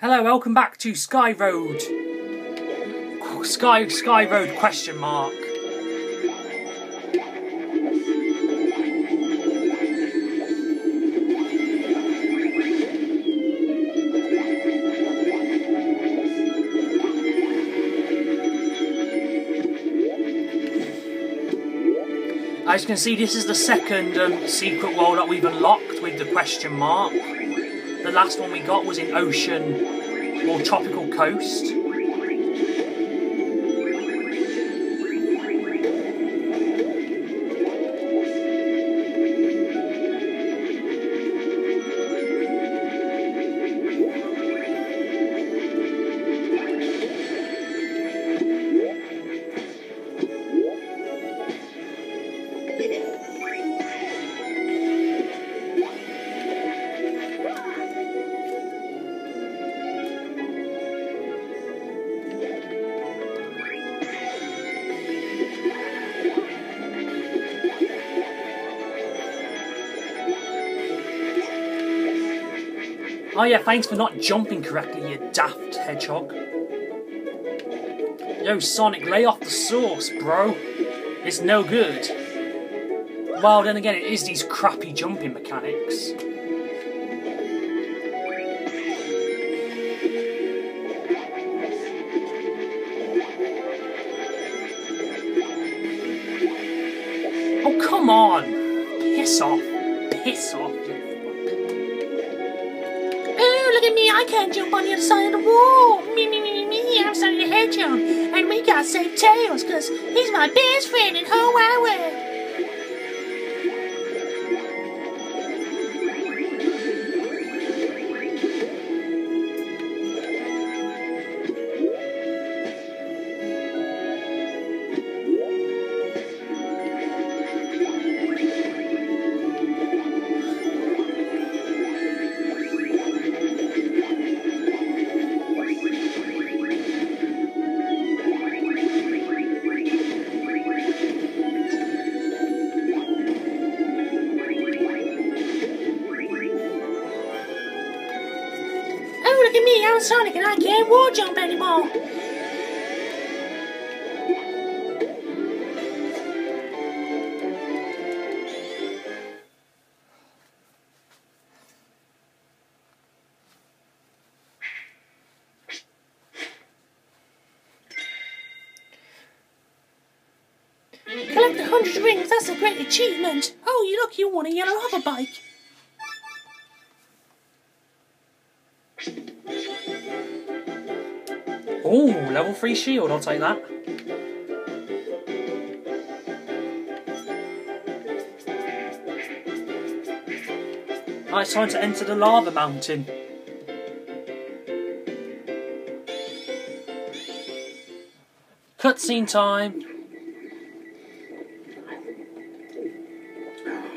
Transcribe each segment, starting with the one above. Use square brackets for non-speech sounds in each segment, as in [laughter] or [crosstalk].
Hello, welcome back to Sky Road. Sky Sky Road question mark. As you can see, this is the second um, secret world that we've unlocked with the question mark. The last one we got was in Ocean or Tropical Coast. Oh yeah, thanks for not jumping correctly, you daft hedgehog. Yo, Sonic, lay off the sauce, bro. It's no good. Well, then again, it is these crappy jumping mechanics. Oh, come on! Piss off. Piss off, I can't jump on the other side of the wall. Me, me, me, me, me, I'm Sonic the Hedgehog. And we got save Tails, because he's my best friend in whole wide world. Wall jump anymore. Collect a hundred rings, that's a great achievement. Oh, you look, you want a yellow hover bike. Level 3 shield, I'll take that. Right, it's time to enter the lava mountain. Cutscene time.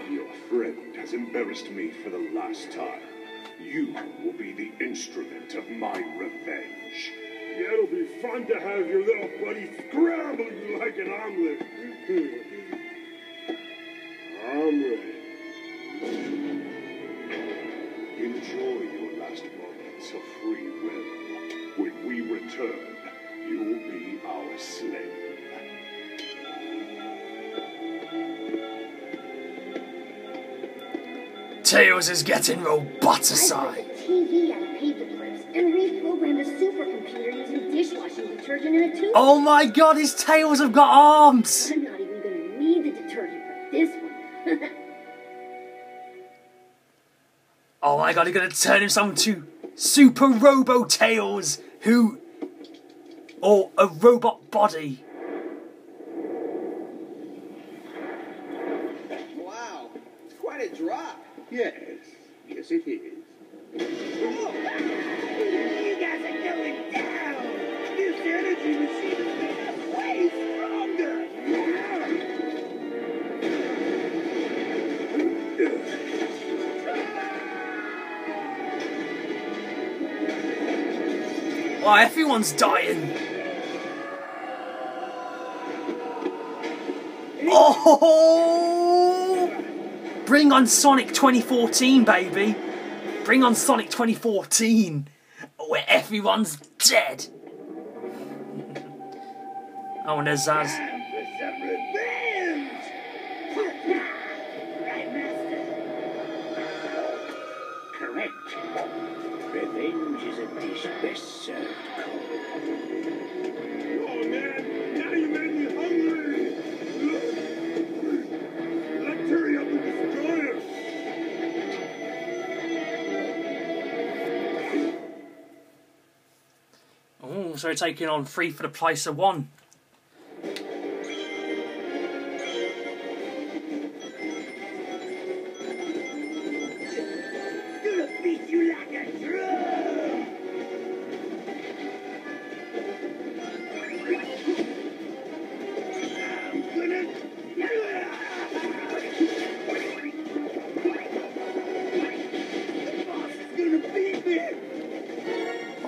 Your friend has embarrassed me for the last time. You will be the instrument of my revenge. It'll be fun to have your little buddy scramble you like an omelet. [laughs] omelet. Enjoy your last moments of free will. When we return, you will be our slave. Tails is getting roboticized. Detergent in. Oh my god, his tails have got arms! I'm not even gonna need the detergent for this one. [laughs] Oh my god, he's gonna turn himself into Super Robo Tails, who. or a robot body. Wow, it's quite a drop. Yes, yes it is. Wow, everyone's dying. Oh! Bring on Sonic 2014, baby! Bring on Sonic 2014, where everyone's dead. oh, and there's Zazz. Correct. Revenge is a dish best served cold. Oh man, now you made me hungry. Let's hurry up and destroy him. Oh, so we're taking on three for the price of one.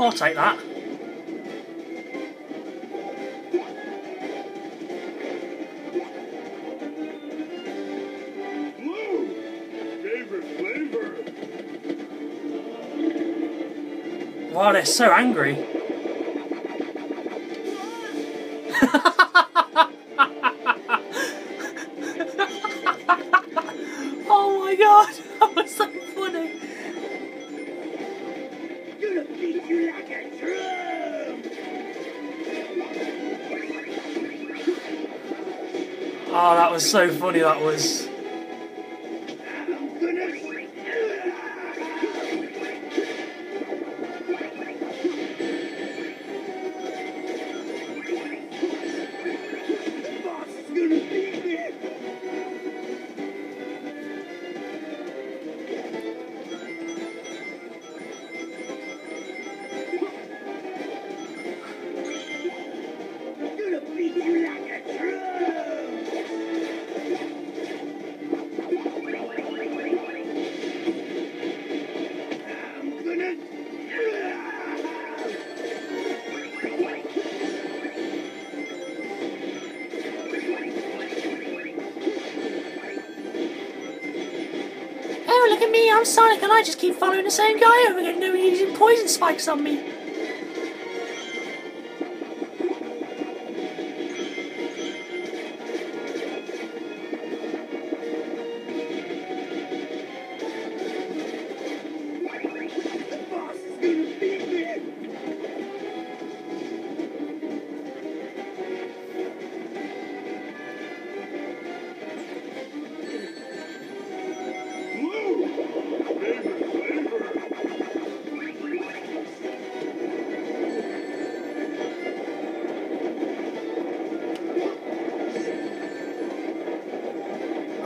I'll take that. Wow, they're so angry. [laughs] [laughs] so funny, that was. Look at me, I'm Sonic, and I just keep following the same guy over again, and he's using poison spikes on me.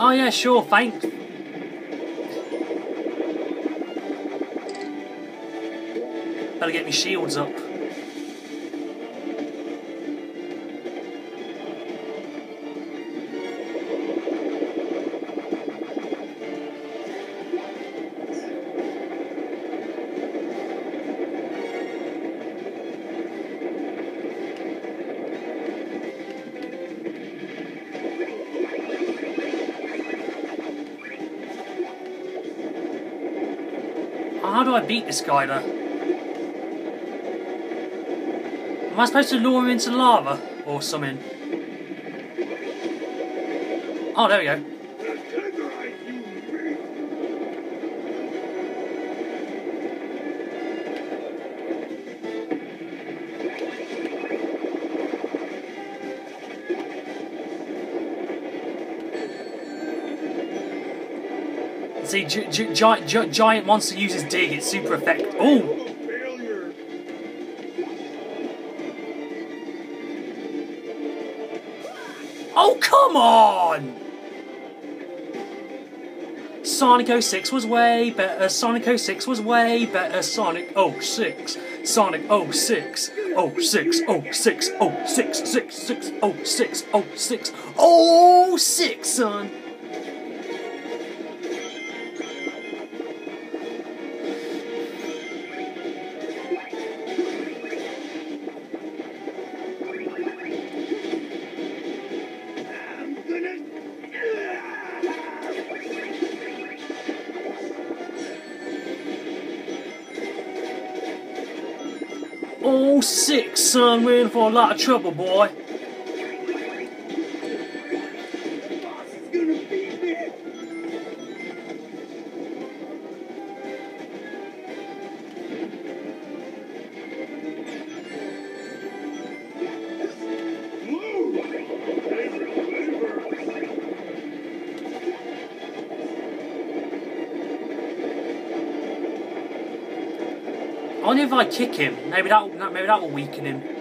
Oh yeah, sure, thanks. Better get my shields up. How do I beat this guy though? Am I supposed to lure him into lava or something? Oh, there we go. See, gi- gi- giant, gi- giant monster uses dig. It's super effective. Oh, oh, come on! Sonic 06 was way better. Sonic 06 was way better. Sonic 06. Sonic 06. 06. 06. 06. 6. 6. 06. 06. 06, son. Oh, six, son, we're in for a lot of trouble, boy. Only if I kick him. Maybe that maybe that will weaken him.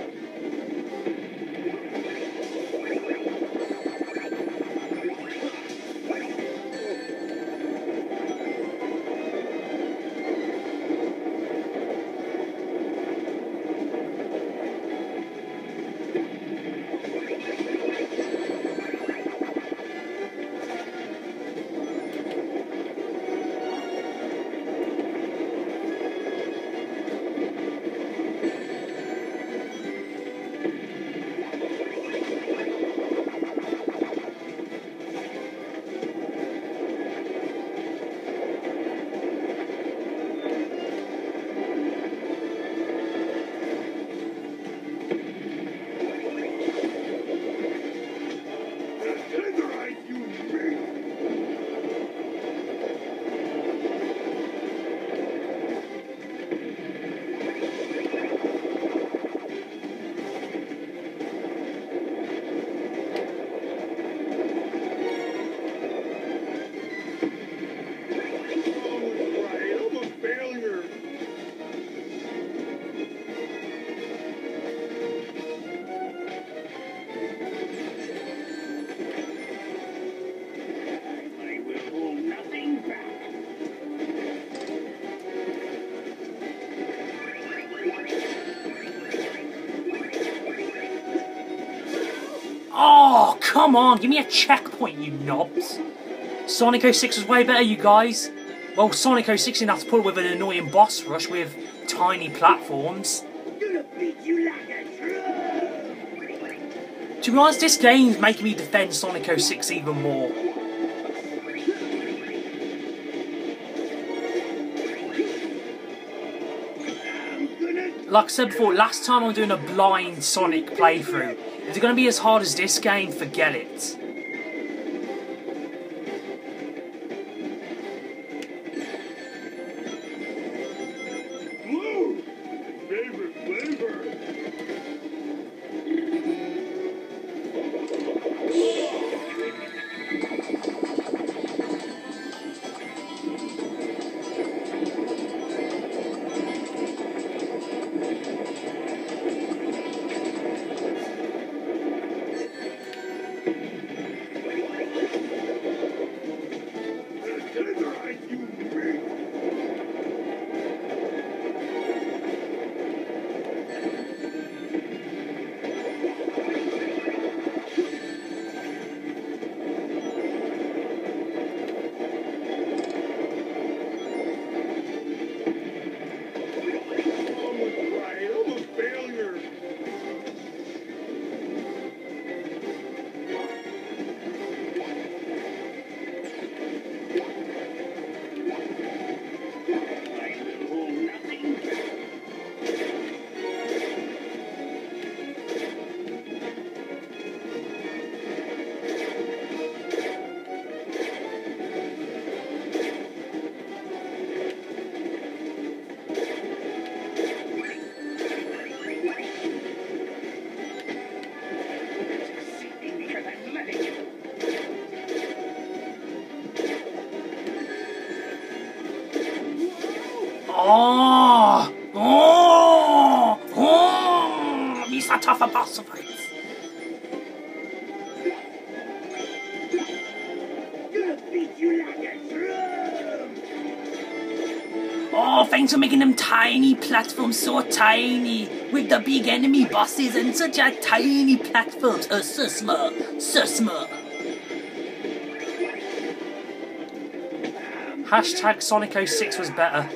Come on, give me a checkpoint, you knobs. Sonic 06 was way better, you guys. Well, Sonic 06 didn't have to up with an annoying boss rush with tiny platforms. To be honest, this game's making me defend Sonic 06 even more. Like I said before, last time I'm doing a blind Sonic playthrough. Is it going to be as hard as this game? Forget it. Oh! Oh! Oh! These are tougher boss fights. gonna beat you like a drum! Oh, thanks for making them tiny platforms so tiny. With the big enemy bosses and such a tiny platforms. Uh, so small. So small. Hashtag Sonic 06 was better.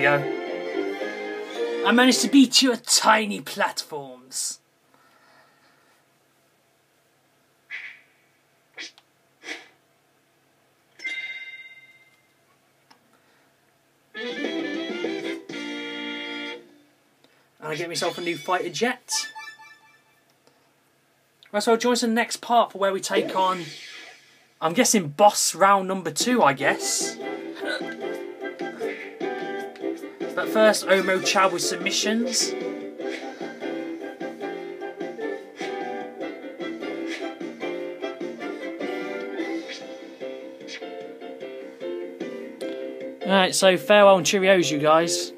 Go. I managed to beat you at tiny platforms. And I get myself a new fighter jet. Right, so join us in the next part for where we take on, I'm guessing, boss round number two, I guess. But first, Omochao with submissions. Alright, so farewell and cheerios, you guys.